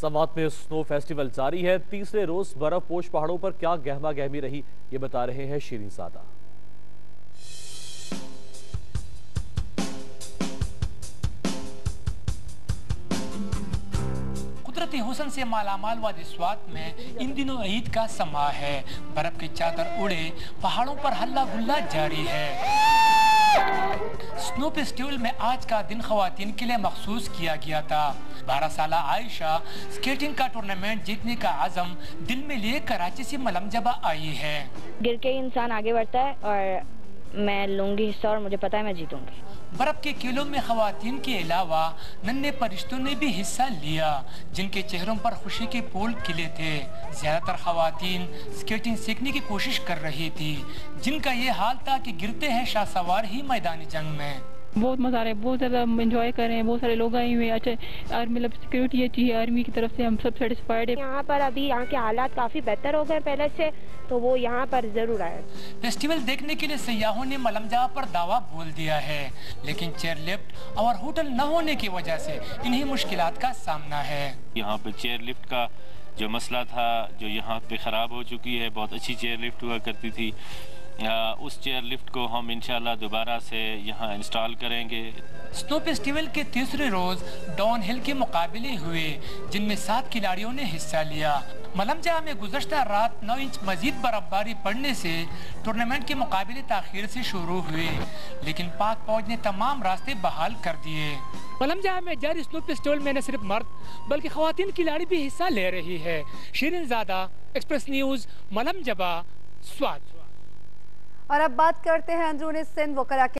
سوات میں سنو فیسٹیول جاری ہے۔ تیسرے روز برف پوش پہاڑوں پر کیا گہما گہمی رہی؟ یہ بتا رہے ہیں شیرین زادہ قدرتی حسن سے مالا مال وادی سوات میں ان دنوں عید کا سما ہے۔ برف کی چادر اڑے پہاڑوں پر ہلا گلا جاری ہے۔ سنو فیسٹیول میں آج کا دن خواتین کے لیے مخصوص کیا گیا تھا۔ بارہ سالہ عائشہ سکیٹنگ کا ٹورنامنٹ جیتنے کا عزم دل میں لیے کراچی سے ملم جبہ آئی ہے۔ گر کے انسان آگے بڑھتا ہے اور میں لوں گی حصہ اور مجھے پتا ہے میں جیتوں گی۔ برف کے کیلوں میں خواتین کے علاوہ ننے پرشتوں نے بھی حصہ لیا، جن کے چہروں پر خوشی کے پول کھلے تھے۔ زیادہ تر خواتین سکیٹنگ سیکھنے کی کوشش کر رہی تھی، جن کا یہ حال تھا کہ گرتے ہیں شاہ سوار ہی میدانی جنگ میں۔ بہت مزہ آ رہا ہے بہت زیادہ انجوائے کر رہے ہیں بہت سارے لوگ آئے ہوئے اچھا آرمی مطلب سیکورٹی اچھی ہے آرمی کی طرف سے ہم سب سیٹسفائیڈ ہیں۔ یہاں پر ابھی یہاں کے حالات کافی بہتر ہو گئے پہلے سے تو وہ یہاں پر ضرور آئے۔ فیسٹیول دیکھنے کے لیے سیاحوں نے ملم جہاں پر دعویٰ بول دیا ہے لیکن چیئر لفٹ اور ہوٹل نہ ہونے کی وجہ سے انہی مشکلات کا سامنا ہے۔ یہاں پہ چیئر لفٹ کا جو مسئلہ تھا جو یہاں پہ خراب ہو چکی ہے بہت اچھی چیئر لفٹ ہوا کرتی تھی۔ اس چیئر لفٹ کو ہم انشاءاللہ دوبارہ سے یہاں انسٹال کریں گے۔ سنو فیسٹیول کے تیسرے روز ڈاؤن ہل کے مقابلے ہوئے جن میں سات کھلاڑیوں نے حصہ لیا۔ ملم جہاں میں گزشتہ رات نو انچ مزید برف باری پڑنے سے ٹورنامنٹ کے مقابلے تاخیر سے شروع ہوئے لیکن پاک فوج نے تمام راستے بحال کر دیے۔ ملم جہاں میں جاری سنو فیسٹیول میں نہ صرف مرد بلکہ خواتین کھلاڑی بھی حصہ لے رہی ہے۔ شیرین زادہ ایکسپریس نیوز ملم جبا سوات۔ اور اب بات کرتے ہیں اندرون سندھ وکرہ کے